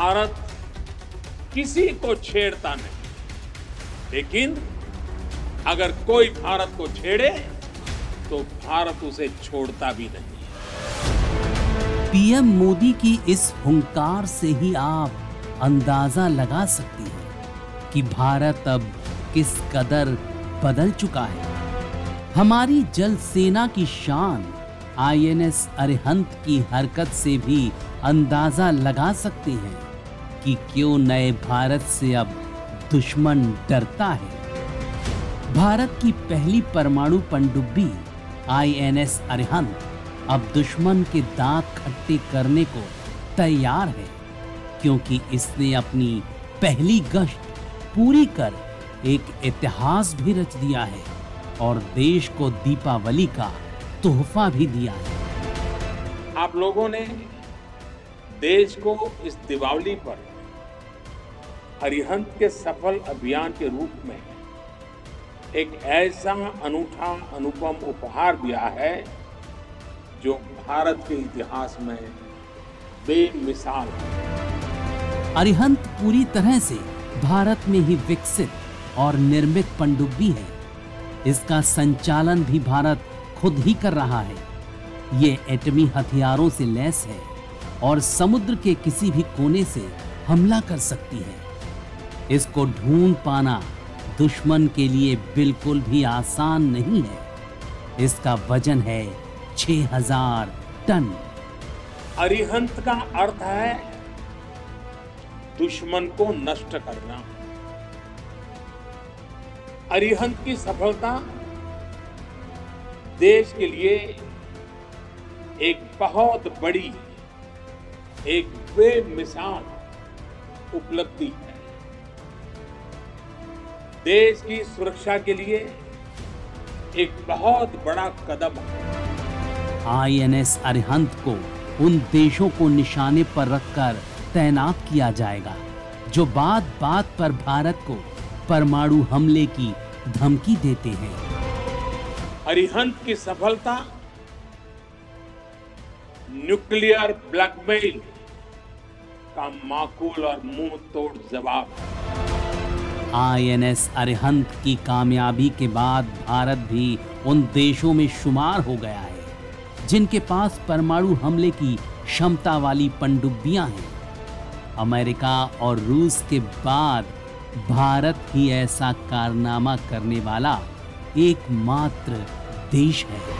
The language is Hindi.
भारत किसी को छेड़ता नहीं। लेकिन अगर कोई भारत को छेड़े तो भारत उसे छोड़ता भी नहीं पीएम मोदी की इस हुंकार से ही आप अंदाज़ा लगा सकती हैं कि भारत अब किस कदर बदल चुका है। हमारी जल सेना की शान आईएनएस अरिहंत की हरकत से भी अंदाज़ा लगा सकते हैं। कि क्यों नए भारत से अब दुश्मन डरता है? भारत की पहली परमाणु पनडुब्बी आईएनएस अरिहंत, अब दुश्मन के दांत खट्टे करने को तैयार है, क्योंकि इसने अपनी पहली गश्त पूरी कर एक इतिहास भी रच दिया है और देश को दीपावली का तोहफा भी दिया है। आप लोगों ने देश को इस दिवाली पर अरिहंत के सफल अभियान के रूप में एक ऐसा अनूठा अनुपम उपहार दिया है जो भारत के इतिहास में बेमिसाल है। अरिहंत पूरी तरह से भारत में ही विकसित और निर्मित पनडुब्बी है। इसका संचालन भी भारत खुद ही कर रहा है। ये एटमी हथियारों से लैस है। और समुद्र के किसी भी कोने से हमला कर सकती है। इसको ढूंढ पाना दुश्मन के लिए बिल्कुल भी आसान नहीं है। इसका वज़न है 6000 टन। अरिहंत का अर्थ है दुश्मन को नष्ट करना। अरिहंत की सफलता देश के लिए एक बहुत बड़ी एक बेमिसाल उपलब्धि है। देश की सुरक्षा के लिए एक बहुत बड़ा कदम है। आईएनएस अरिहंत को उन देशों को निशाने पर रखकर तैनात किया जाएगा जो बात बात पर भारत को परमाणु हमले की धमकी देते हैं। अरिहंत की सफलता न्यूक्लियर ब्लैकमेल का माकूल और मुँह तोड़ जवाब। आईएनएस अरिहंत की कामयाबी के बाद भारत भी उन देशों में शुमार हो गया है, जिनके पास परमाणु हमले की क्षमता वाली पनडुब्बियाँ हैं। अमेरिका और रूस के बाद भारत ही ऐसा कारनामा करने वाला एकमात्र देश है।